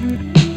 Bye.